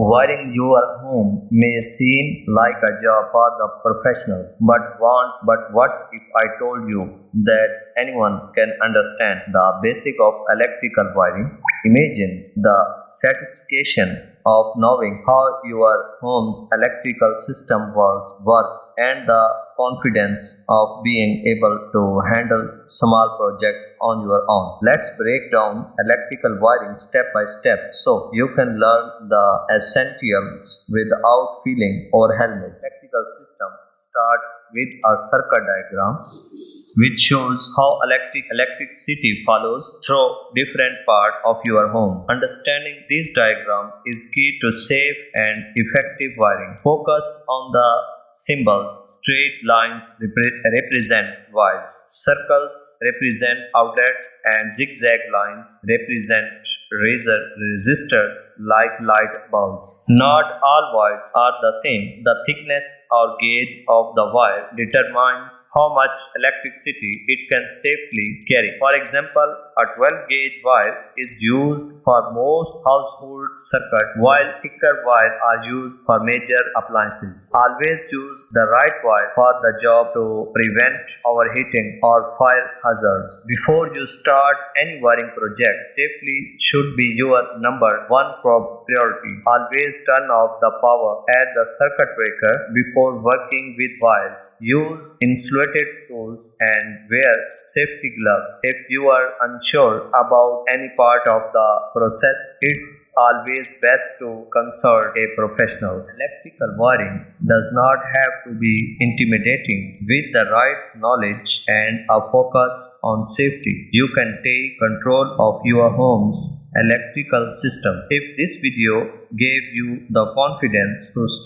Wiring your home may seem like a job for the professionals, but want but what if I told you that anyone can understand the basic of electrical wiring? Imagine the satisfaction of knowing how your home's electrical system works, works and the confidence of being able to handle small project on your own. Let's break down electrical wiring step by step so you can learn the essentials without feeling overwhelmed. Electrical system start with a circuit diagram which shows how electric electricity follows through different parts of your home. Understanding this diagram is key to safe and effective wiring. Focus on the symbols. Straight lines repre- represent wires. Circles represent outlets and zigzag lines represent razor resistors like light bulbs. Not all wires are the same. The thickness or gauge of the wire determines how much electricity it can safely carry. For example, a 12 gauge wire is used for most household circuits while thicker wire are used for major appliances. Always choose the right wire for the job to prevent overheating or fire hazards. Before you start any wiring project, safely should be your number one priority. Always turn off the power at the circuit breaker before working with wires. Use insulated tools and wear safety gloves. If you are unsure about any part of the process, it's always best to consult a professional. Electrical wiring does not have to be intimidating. With the right knowledge and a focus on safety, you can take control of your home's electrical system. If this video gave you the confidence to